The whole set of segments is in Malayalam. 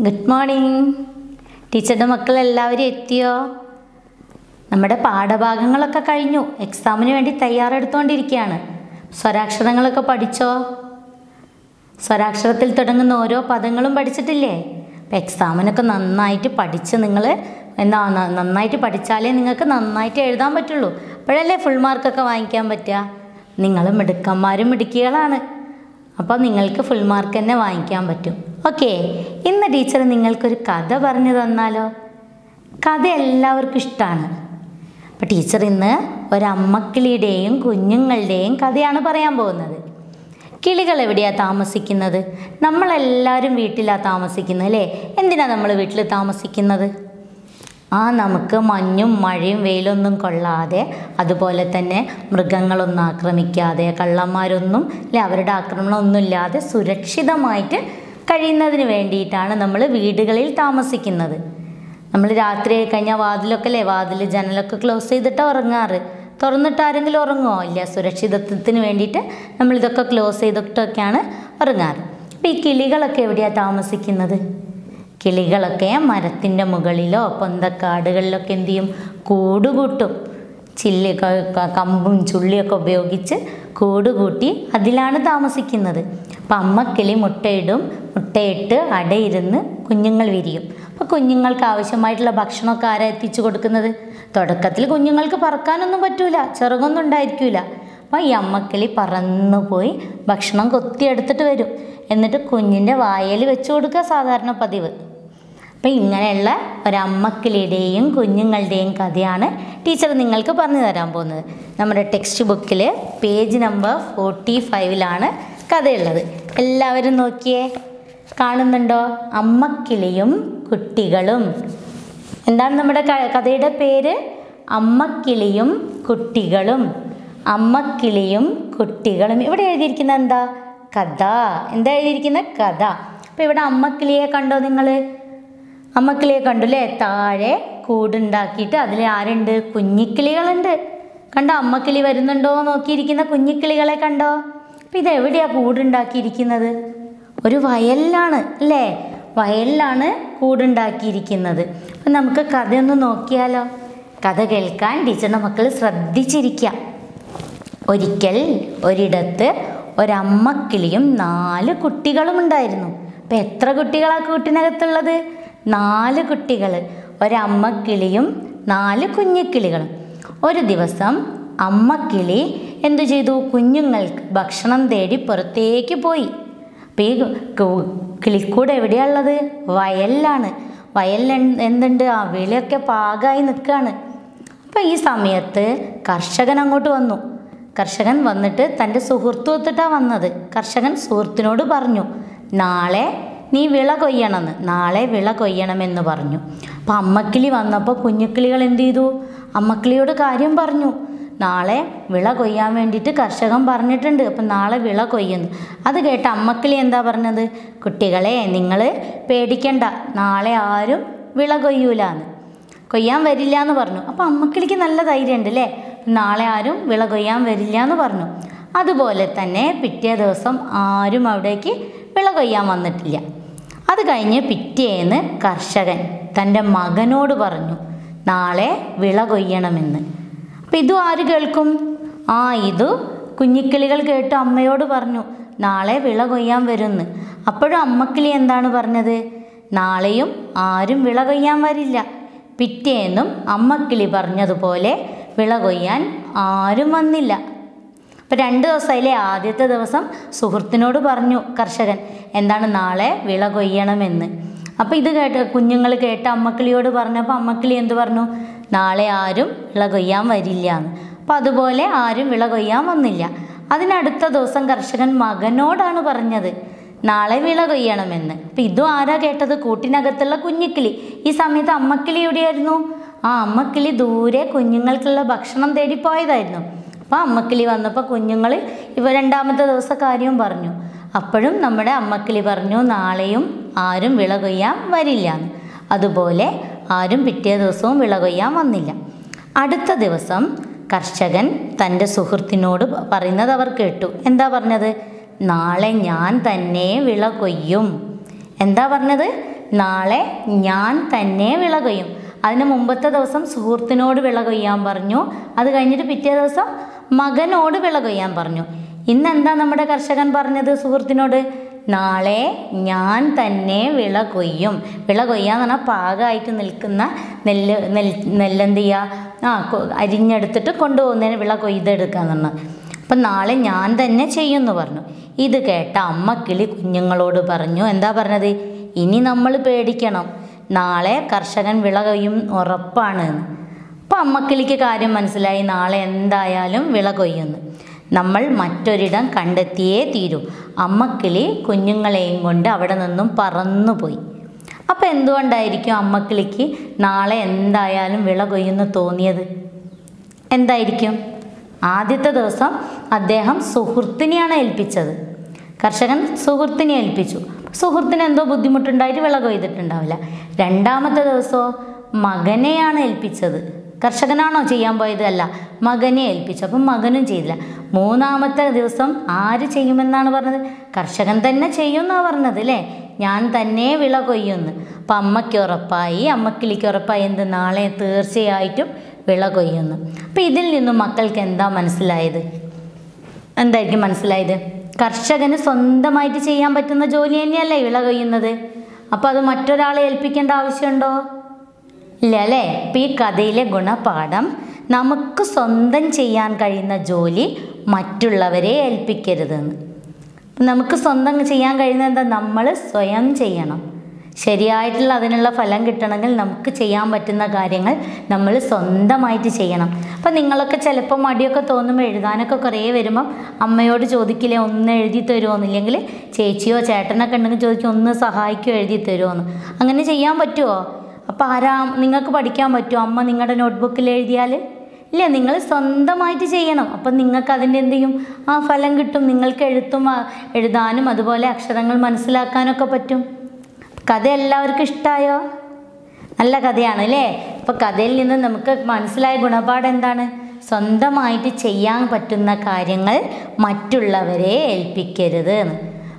ഗുഡ് മോർണിംഗ് ടീച്ചറുടെ മക്കൾ എല്ലാവരും എത്തിയോ? നമ്മുടെ പാഠഭാഗങ്ങളൊക്കെ കഴിഞ്ഞു. എക്സാമിന് വേണ്ടി തയ്യാറെടുത്തുകൊണ്ടിരിക്കുകയാണ് സ്വരാക്ഷരങ്ങളൊക്കെ പഠിച്ചോ? സ്വരാക്ഷരത്തിൽ തുടങ്ങുന്ന ഓരോ പദങ്ങളും പഠിച്ചിട്ടില്ലേ? അപ്പം എക്സാമിനൊക്കെ നന്നായിട്ട് പഠിച്ച് നിങ്ങൾ എന്താ നന്നായിട്ട് പഠിച്ചാലേ നിങ്ങൾക്ക് നന്നായിട്ട് എഴുതാൻ പറ്റുള്ളൂ. അപ്പോഴല്ലേ ഫുൾ മാർക്കൊക്കെ വാങ്ങിക്കാൻ പറ്റുക? നിങ്ങൾ മിടുക്കന്മാരും മിടുക്കികളാണ്. അപ്പോൾ നിങ്ങൾക്ക് ഫുൾ മാർക്ക് തന്നെ വാങ്ങിക്കാൻ പറ്റും. ഓക്കെ ഇന്ന് ടീച്ചർ നിങ്ങൾക്കൊരു കഥ പറഞ്ഞു തന്നാലോ? കഥ എല്ലാവർക്കും ഇഷ്ടമാണ് അപ്പം ടീച്ചർ ഇന്ന് ഒരമ്മക്കിളിയുടെയും കുഞ്ഞുങ്ങളുടെയും കഥയാണ് പറയാൻ പോകുന്നത്. കിളികൾ എവിടെയാണ് താമസിക്കുന്നത്? നമ്മളെല്ലാവരും വീട്ടിലാണ് താമസിക്കുന്നത് അല്ലേ? എന്തിനാണ് നമ്മൾ വീട്ടിൽ താമസിക്കുന്നത്? ആ നമുക്ക് മഞ്ഞും മഴയും വെയിലൊന്നും കൊള്ളാതെ അതുപോലെ തന്നെ മൃഗങ്ങളൊന്നും ആക്രമിക്കാതെ കള്ളന്മാരൊന്നും അല്ലെ അവരുടെ ആക്രമണമൊന്നുമില്ലാതെ സുരക്ഷിതമായിട്ട് കഴിയുന്നതിന് വേണ്ടിയിട്ടാണ് നമ്മൾ വീടുകളിൽ താമസിക്കുന്നത്. നമ്മൾ രാത്രി കഴിഞ്ഞാൽ വാതിലൊക്കെ അല്ലേ വാതിൽ ജനലൊക്കെ ക്ലോസ് ചെയ്തിട്ടാണ് ഉറങ്ങാറ്. തുറന്നിട്ട് ആരെങ്കിലും ഉറങ്ങുമോ ഇല്ല സുരക്ഷിതത്വത്തിന് വേണ്ടിയിട്ട് നമ്മളിതൊക്കെ ക്ലോസ് ചെയ്തിട്ടൊക്കെയാണ് ഉറങ്ങാറ്. അപ്പോൾ ഈ കിളികളൊക്കെ എവിടെയാണ് താമസിക്കുന്നത്? കിളികളൊക്കെ മരത്തിന്റെ മുകളിലോ പൊന്തക്കാടുകളിലൊക്കെ എന്തു ചെയ്യും? കൂടുകൂട്ടും. ചില്ലി കമ്പും ചുള്ളിയൊക്കെ ഉപയോഗിച്ച് കൂട് കൂട്ടി അതിലാണ് താമസിക്കുന്നത്. അപ്പം അമ്മക്കിളി മുട്ടയിടും മുട്ടയിട്ട് അടയിരുന്ന് കുഞ്ഞുങ്ങൾ വിരിയും. അപ്പോൾ കുഞ്ഞുങ്ങൾക്ക് ആവശ്യമായിട്ടുള്ള ഭക്ഷണമൊക്കെ ആരാ എത്തിച്ചു കൊടുക്കുന്നത്? തുടക്കത്തിൽ കുഞ്ഞുങ്ങൾക്ക് പറക്കാനൊന്നും പറ്റൂല ചെറുകൊന്നും ഉണ്ടായിരിക്കില്ല അപ്പോൾ ഈ അമ്മക്കിളി പറന്നു പോയി ഭക്ഷണം കൊത്തിയെടുത്തിട്ട് വരും. എന്നിട്ട് കുഞ്ഞിന്റെ വായയിൽ വെച്ച് കൊടുക്കുക സാധാരണ പതിവ്. അപ്പം ഇങ്ങനെയുള്ള ഒരമ്മക്കിളിയുടെയും കുഞ്ഞുങ്ങളുടെയും കഥയാണ് ടീച്ചർ നിങ്ങൾക്ക് പറഞ്ഞു തരാൻ പോകുന്നത്. നമ്മുടെ ടെക്സ്റ്റ് ബുക്കിൽ പേജ് നമ്പർ ഫോർട്ടി ഫൈവിലാണ് കഥയുള്ളത്. എല്ലാവരും നോക്കിയേ. കാണുന്നുണ്ടോ? അമ്മക്കിളിയും കുട്ടികളും. എന്താണ് നമ്മുടെ കഥയുടെ പേര്? അമ്മക്കിളിയും കുട്ടികളും. അമ്മക്കിളിയും കുട്ടികളും. ഇവിടെ എഴുതിയിരിക്കുന്നത് എന്താ? കഥ. എന്താ എഴുതിയിരിക്കുന്നത്? കഥ. അപ്പോൾ ഇവിടെ അമ്മക്കിളിയെ കണ്ടോ നിങ്ങൾ? അമ്മക്കിളിയെ കണ്ടുല്ലേ? താഴെ കൂടുണ്ടാക്കിയിട്ട് അതിൽ ആരുണ്ട്? കുഞ്ഞിക്കിളികളുണ്ട്. കണ്ടോ അമ്മക്കിളി വരുന്നുണ്ടോ നോക്കിയിരിക്കുന്ന കുഞ്ഞിക്കിളികളെ കണ്ടോ? അപ്പം ഇതെവിടെയാണ് കൂടുണ്ടാക്കിയിരിക്കുന്നത്? ഒരു വയലിലാണ് അല്ലേ? വയലിലാണ് കൂടുണ്ടാക്കിയിരിക്കുന്നത്. അപ്പം നമുക്ക് കഥയൊന്ന് നോക്കിയാലോ? കഥ കേൾക്കാൻ ടീച്ചറിന്റെ മക്കൾ ശ്രദ്ധിച്ചിരിക്കാം. ഒരിക്കൽ ഒരിടത്ത് ഒരമ്മക്കിളിയും നാല് കുട്ടികളും ഉണ്ടായിരുന്നു. അപ്പം എത്ര കുട്ടികളാണ് കൂട്ടിനകത്തുള്ളത്? നാല് കുട്ടികൾ ഒരമ്മക്കിളിയും നാല് കുഞ്ഞിക്കിളികളും ഒരു ദിവസം അമ്മക്കിളി എന്തു ചെയ്തു? കുഞ്ഞുങ്ങൾക്ക് ഭക്ഷണം തേടി പുറത്തേക്ക് പോയി. അപ്പോൾ ഈ കിളിക്കൂടെ എവിടെയാണുള്ളത്? വയലിലാണ്. വയലിൽ എന്ത് എന്തുണ്ട്? ആ വിളിയൊക്കെ പാകമായി നിൽക്കുകയാണ്. അപ്പോൾ ഈ സമയത്ത് കർഷകൻ അങ്ങോട്ട് വന്നു. കർഷകൻ വന്നിട്ട് തന്റെ സുഹൃത്തു ഒത്തിട്ടാണ് വന്നത്. കർഷകൻ സുഹൃത്തിനോട് പറഞ്ഞു നാളെ നീ വിള കൊയ്യണമെന്ന്. നാളെ വിള കൊയ്യണമെന്ന് പറഞ്ഞു. അപ്പം അമ്മക്കിളി വന്നപ്പോൾ കുഞ്ഞുക്കിളികൾ എന്ത് ചെയ്തു? അമ്മക്കിളിയോട് കാര്യം പറഞ്ഞു. നാളെ വിള കൊയ്യാൻ വേണ്ടിയിട്ട് കർഷകൻ പറഞ്ഞിട്ടുണ്ട്. അപ്പം നാളെ വിള കൊയ്യുന്നു. അത് കേട്ട് അമ്മക്കിളി എന്താ പറഞ്ഞത്? കുട്ടികളെ നിങ്ങൾ പേടിക്കണ്ട. നാളെ ആരും വിള കൊയ്യൂലാന്ന്. കൊയ്യാൻ വരില്ല എന്ന് പറഞ്ഞു. അപ്പം അമ്മക്കിളിക്ക് നല്ല ധൈര്യമുണ്ട് അല്ലേ നാളെ ആരും വിള കൊയ്യാൻ വരില്ല എന്ന് പറഞ്ഞു. അതുപോലെ തന്നെ പിറ്റേ ദിവസം ആരും അവിടേക്ക് വിള കൊയ്യാൻ വന്നിട്ടില്ല. അത് കഴിഞ്ഞ് പിറ്റേന്ന് കർഷകൻ തന്റെ മകനോട് പറഞ്ഞു നാളെ വിള കൊയ്യണമെന്ന്. അപ്പം ഇതും ആര് കേൾക്കും? ആ ഇതു കുഞ്ഞിക്കിളികൾ കേട്ട് അമ്മയോട് പറഞ്ഞു നാളെ വിള കൊയ്യാൻ വരുമെന്ന് അപ്പോഴും അമ്മക്കിളി എന്താണ് പറഞ്ഞത്? നാളെയും ആരും വിള കൊയ്യാൻ വരില്ല. പിറ്റേന്നും അമ്മക്കിളി പറഞ്ഞതുപോലെ വിള കൊയ്യാൻ ആരും വന്നില്ല. അപ്പം രണ്ട് ദിവസമായില്ലേ ആദ്യത്തെ ദിവസം സുഹൃത്തിനോട് പറഞ്ഞു കർഷകൻ എന്താണ് നാളെ വിള കൊയ്യണമെന്ന്? അപ്പോൾ ഇത് കേട്ട് കുഞ്ഞുങ്ങൾ കേട്ട് അമ്മക്കിളിയോട് പറഞ്ഞപ്പോൾ അമ്മക്കിളി എന്ത് പറഞ്ഞു? നാളെ ആരും വിള കൊയ്യാൻ വരില്ല എന്ന്. അപ്പം അതുപോലെ ആരും വിള കൊയ്യാൻ വന്നില്ല. അതിനടുത്ത ദിവസം കർഷകൻ മകനോടാണ് പറഞ്ഞത് നാളെ വിള കൊയ്യണമെന്ന്. അപ്പം ഇതും ആരാ കേട്ടത്? കൂട്ടിനകത്തുള്ള കുഞ്ഞിക്കിളി. ഈ സമയത്ത് അമ്മക്കിളി എവിടെയായിരുന്നു ആ അമ്മക്കിളി ദൂരെ കുഞ്ഞുങ്ങൾക്കുള്ള ഭക്ഷണം തേടി പോയതായിരുന്നു അപ്പോൾ അമ്മക്കിളി വന്നപ്പോൾ കുഞ്ഞുങ്ങൾ ഇവ രണ്ടാമത്തെ ദിവസം കാര്യവും പറഞ്ഞു. അപ്പോഴും നമ്മുടെ അമ്മക്കിളി പറഞ്ഞു നാളെയും ആരും വിള കൊയ്യാൻ വരില്ല അതുപോലെ ആരും പിറ്റേ ദിവസവും വിള കൊയ്യാൻ വന്നില്ല. അടുത്ത ദിവസം കർഷകൻ തന്റെ സുഹൃത്തിനോട് പറയുന്നത് അവർ കേട്ടു. എന്താ പറഞ്ഞത്? നാളെ ഞാൻ തന്നെ വിള കൊയ്യും എന്താ പറഞ്ഞത്? നാളെ ഞാൻ തന്നെ വിള കൊയ്യും അതിന് മുമ്പത്തെ ദിവസം സുഹൃത്തിനോട് വിള കൊയ്യാൻ പറഞ്ഞു. അത് കഴിഞ്ഞിട്ട് പിറ്റേ ദിവസം മകനോട് വിള കൊയ്യാൻ പറഞ്ഞു. ഇന്നെന്താ നമ്മുടെ കർഷകൻ പറഞ്ഞത് സുഹൃത്തിനോട്? നാളെ ഞാൻ തന്നെ വിള കൊയ്യും വിള കൊയ്യാന്ന് പറഞ്ഞാൽ പാകമായിട്ട് നിൽക്കുന്ന നെല്ല് നെൽ നെല്ലെന്ത് ചെയ്യുക ആ അരിഞ്ഞെടുത്തിട്ട് കൊണ്ടുപോകുന്നതിന് വിള കൊയ്തെടുക്കാന്ന് പറഞ്ഞു. അപ്പം നാളെ ഞാൻ തന്നെ ചെയ്യുമെന്ന് പറഞ്ഞു. ഇത് കേട്ട അമ്മ കിളി കുഞ്ഞുങ്ങളോട് പറഞ്ഞു എന്താ പറഞ്ഞത്? ഇനി നമ്മൾ പേടിക്കണം. നാളെ കർഷകൻ വിള കൊയ്യും ഉറപ്പാണ്. അപ്പം അമ്മക്കിളിക്ക് കാര്യം മനസ്സിലായി. നാളെ എന്തായാലും വിള കൊയ്യുന്നു. നമ്മൾ മറ്റൊരിടം കണ്ടെത്തിയേ തീരൂ. അമ്മക്കിളി കുഞ്ഞുങ്ങളെയും കൊണ്ട് അവിടെ നിന്നും പറന്നുപോയി. അപ്പം എന്തുകൊണ്ടായിരിക്കും അമ്മക്കിളിക്ക് നാളെ എന്തായാലും വിള കൊയ്യുന്നു തോന്നിയത്? എന്തായിരിക്കും? ആദ്യത്തെ ദിവസം അദ്ദേഹം സുഹൃത്തിനെയാണ് ഏൽപ്പിച്ചത്. കർഷകൻ സുഹൃത്തിനെ ഏൽപ്പിച്ചു. സുഹൃത്തിന് എന്തോ ബുദ്ധിമുട്ടുണ്ടായിട്ട് വിള കൊയ്തിട്ടുണ്ടാവില്ല. രണ്ടാമത്തെ ദിവസമോ മകനെയാണ് ഏൽപ്പിച്ചത്. കർഷകനാണോ ചെയ്യാൻ പോയത് അല്ല മകനെ ഏൽപ്പിച്ചു. അപ്പം മകനും ചെയ്തില്ല. മൂന്നാമത്തെ ദിവസം ആര് ചെയ്യുമെന്നാണ് പറഞ്ഞത്? കർഷകൻ തന്നെ ചെയ്യുമെന്നാണ് പറഞ്ഞത് അല്ലേ ഞാൻ തന്നെ വിള കൊയ്യുന്നു. അപ്പം അമ്മയ്ക്ക് ഉറപ്പായി അമ്മക്കിളിക്ക് ഉറപ്പായി എന്ത്? നാളെ തീർച്ചയായിട്ടും വിള കൊയ്യുന്നു. അപ്പം ഇതിൽ നിന്നും മക്കൾക്ക് എന്താ മനസ്സിലായത്? എന്തായിരിക്കും മനസ്സിലായത്? കർഷകന് സ്വന്തമായിട്ട് ചെയ്യാൻ പറ്റുന്ന ജോലി തന്നെയല്ലേ വിള കൊയ്യുന്നത്? അപ്പോൾ അത് മറ്റൊരാളെ ഏൽപ്പിക്കേണ്ട ആവശ്യമുണ്ടോ? ഇല്ല ഇപ്പം ഈ കഥയിലെ ഗുണപാഠം നമുക്ക് സ്വന്തം ചെയ്യാൻ കഴിയുന്ന ജോലി മറ്റുള്ളവരെ ഏൽപ്പിക്കരുതെന്ന്. നമുക്ക് സ്വന്തം ചെയ്യാൻ കഴിയുന്നത് എന്താ? നമ്മൾ സ്വയം ചെയ്യണം. ശരിയായിട്ടുള്ള അതിനുള്ള ഫലം കിട്ടണമെങ്കിൽ നമുക്ക് ചെയ്യാൻ പറ്റുന്ന കാര്യങ്ങൾ നമ്മൾ സ്വന്തമായിട്ട് ചെയ്യണം. അപ്പം നിങ്ങളൊക്കെ ചിലപ്പോൾ മടിയൊക്കെ തോന്നുമ്പോൾ എഴുതാനൊക്കെ കുറേ വരുമ്പം അമ്മയോട് ചോദിക്കില്ലേ ഒന്ന് എഴുതി തരുമോന്നില്ലെങ്കിൽ ചേച്ചിയോ ചേട്ടനൊക്കെ ഉണ്ടെങ്കിൽ ചോദിക്കും ഒന്ന് സഹായിക്കുമോ എഴുതി തരുമോന്ന് അങ്ങനെ ചെയ്യാൻ പറ്റുമോ അപ്പോൾ ആരാ നിങ്ങൾക്ക് പഠിക്കാൻ പറ്റുമോ? അമ്മ നിങ്ങളുടെ നോട്ട്ബുക്കിൽ എഴുതിയാൽ ഇല്ല നിങ്ങൾ സ്വന്തമായിട്ട് ചെയ്യണം. അപ്പം നിങ്ങൾക്ക് അതിന്റെ എന്ത് ചെയ്യും? ആ ഫലം കിട്ടും. നിങ്ങൾക്ക് എഴുത്തും എഴുതാനും അതുപോലെ അക്ഷരങ്ങൾ മനസ്സിലാക്കാനൊക്കെ പറ്റും. കഥ എല്ലാവർക്കും ഇഷ്ടമായോ നല്ല കഥയാണ് അല്ലേ? അപ്പോൾ കഥയിൽ നിന്ന് നമുക്ക് മനസ്സിലായ ഗുണപാഠം എന്താണ്? സ്വന്തമായിട്ട് ചെയ്യാൻ പറ്റുന്ന കാര്യങ്ങൾ മറ്റുള്ളവരെ ഏൽപ്പിക്കരുത്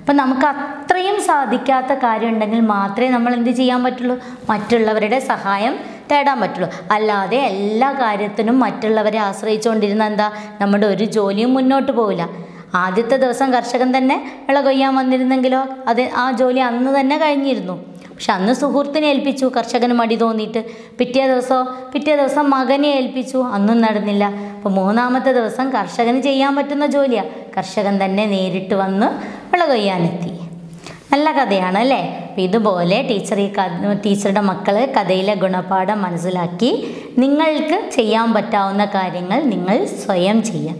അപ്പം നമുക്ക് അത്രയും സാധിക്കാത്ത കാര്യം ഉണ്ടെങ്കിൽ മാത്രമേ നമ്മൾ എന്ത് ചെയ്യാൻ പറ്റുള്ളൂ? മറ്റുള്ളവരുടെ സഹായം തേടാൻ പറ്റുള്ളൂ. അല്ലാതെ എല്ലാ കാര്യത്തിനും മറ്റുള്ളവരെ ആശ്രയിച്ചുകൊണ്ടിരുന്ന എന്താ? നമ്മുടെ ഒരു ജോലിയും മുന്നോട്ട് പോവില്ല. ആദ്യത്തെ ദിവസം കർഷകൻ തന്നെ വിള കൊയ്യാൻ വന്നിരുന്നെങ്കിലോ? അത് ആ ജോലി അന്ന് തന്നെ കഴിഞ്ഞിരുന്നു. പക്ഷെ അന്ന് സുഹൃത്തിനെ ഏൽപ്പിച്ചു കർഷകന് മടി തോന്നിയിട്ട്. പിറ്റേ ദിവസം പിറ്റേ ദിവസം മകനെ ഏൽപ്പിച്ചു അന്നും നടന്നില്ല. അപ്പോൾ മൂന്നാമത്തെ ദിവസം കർഷകന് ചെയ്യാൻ പറ്റുന്ന ജോലിയാണ് കർഷകൻ തന്നെ നേരിട്ട് വന്ന് വിള കൊയ്യാനെത്തി നല്ല കഥയാണ് അല്ലേ? അപ്പം ഇതുപോലെ ടീച്ചർ ഈ ടീച്ചറുടെ മക്കൾ കഥയിലെ ഗുണപാഠം മനസ്സിലാക്കി നിങ്ങൾക്ക് ചെയ്യാൻ പറ്റാവുന്ന കാര്യങ്ങൾ നിങ്ങൾ സ്വയം ചെയ്യാം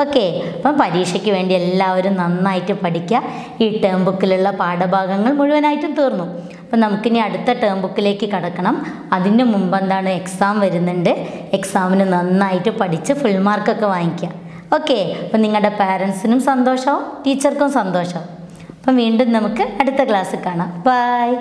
ഓക്കെ അപ്പം പരീക്ഷയ്ക്ക് വേണ്ടി എല്ലാവരും നന്നായിട്ട് പഠിക്കുക. ഈ ടേം ബുക്കിലുള്ള പാഠഭാഗങ്ങൾ മുഴുവനായിട്ടും തീർന്നു. അപ്പം നമുക്കിനി അടുത്ത ടേം ബുക്കിലേക്ക് കടക്കണം. അതിന് മുമ്പ് എന്താണ് എക്സാം വരുന്നുണ്ട്. എക്സാമിന് നന്നായിട്ട് പഠിച്ച് ഫുൾ മാർക്കൊക്കെ വാങ്ങിക്കുക ഓക്കെ അപ്പം നിങ്ങളുടെ പാരൻസിനും സന്തോഷമാവും ടീച്ചർക്കും സന്തോഷമാവും അപ്പം വീണ്ടും നമുക്ക് അടുത്ത ക്ലാസ്സിൽ കാണാം. ബൈ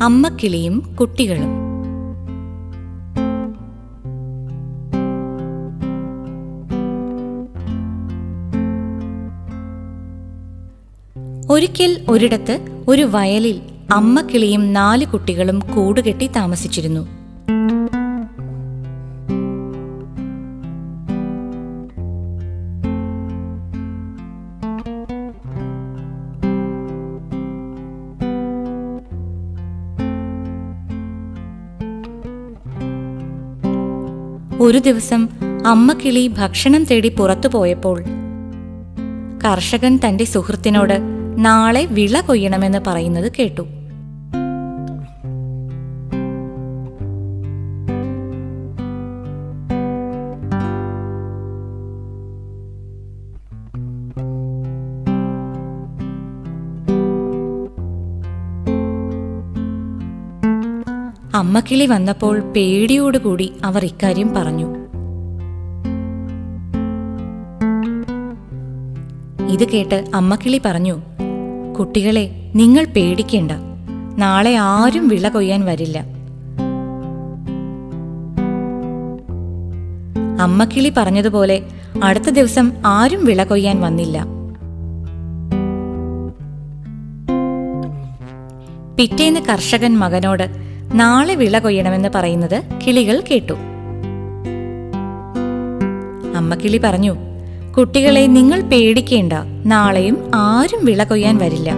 അമ്മക്കിളിയും കുട്ടികളും. ഒരിക്കൽ ഒരിടത്ത് ഒരു വയലിൽ അമ്മക്കിളിയും നാല് കുട്ടികളും കൂടുകെട്ടി താമസിച്ചിരുന്നു. ഒരു ദിവസം അമ്മ കിളി ഭക്ഷണം തേടി പുറത്തു പോയപ്പോൾ കർഷകൻ തന്റെ സുഹൃത്തിനോട് നാളെ വിള കൊയ്യണമെന്ന് പറയുന്നത് കേട്ടു. അമ്മക്കിളി വന്നപ്പോൾ പേടിയോടുകൂടി അവർ ഇക്കാര്യം പറഞ്ഞു. ഇത് കേട്ട് അമ്മക്കിളി പറഞ്ഞു കുട്ടികളെ നിങ്ങൾ പേടിക്കേണ്ട. നാളെ ആരും വിള കൊയ്യാൻ വരില്ല. അമ്മക്കിളി പറഞ്ഞതുപോലെ അടുത്ത ദിവസം ആരും വിള കൊയ്യാൻ വന്നില്ല. പിറ്റേന്ന് കർഷകൻ മകനോട് നാളെ വിള കൊയ്യണമെന്ന് പറയുന്നത് കിളികൾ കേട്ടു. അമ്മ കിളി പറഞ്ഞു കുട്ടികളെ നിങ്ങൾ പേടിക്കേണ്ട. നാളെയും ആരും വിള കൊയ്യാൻ വരില്ല.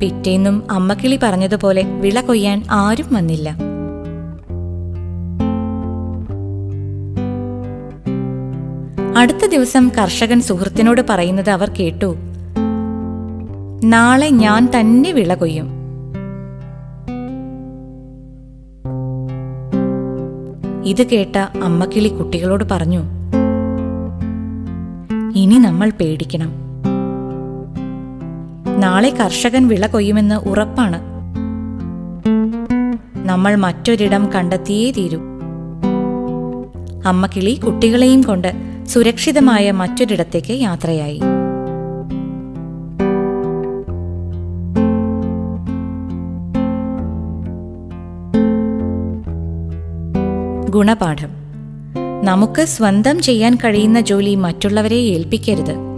പിറ്റേന്നും അമ്മക്കിളി പറഞ്ഞതുപോലെ വിള കൊയ്യാൻ ആരും വന്നില്ല. അടുത്ത ദിവസം കർഷകൻ സുഹൃത്തിനോട് പറയുന്നത് അവർ കേട്ടു നാളെ ഞാൻ തന്നെ വിള കൊയ്യും. ഇത് കേട്ട അമ്മക്കിളി കുട്ടികളോട് പറഞ്ഞു ഇനി നമ്മൾ പേടിക്കണം. നാളെ കർഷകൻ വിള കൊയ്യുമെന്ന് ഉറപ്പാണ്. നമ്മൾ മറ്റൊരിടം കണ്ടെത്തിയേ തീരൂ. അമ്മക്കിളി കുട്ടികളെയും കൊണ്ട് സുരക്ഷിതമായ മറ്റൊരിടത്തേക്ക് യാത്രയായി. ഗുണപാഠം. നമുക്ക് സ്വന്തം ചെയ്യാൻ കഴിയുന്ന ജോലി മറ്റുള്ളവരെ ഏൽപ്പിക്കരുത്.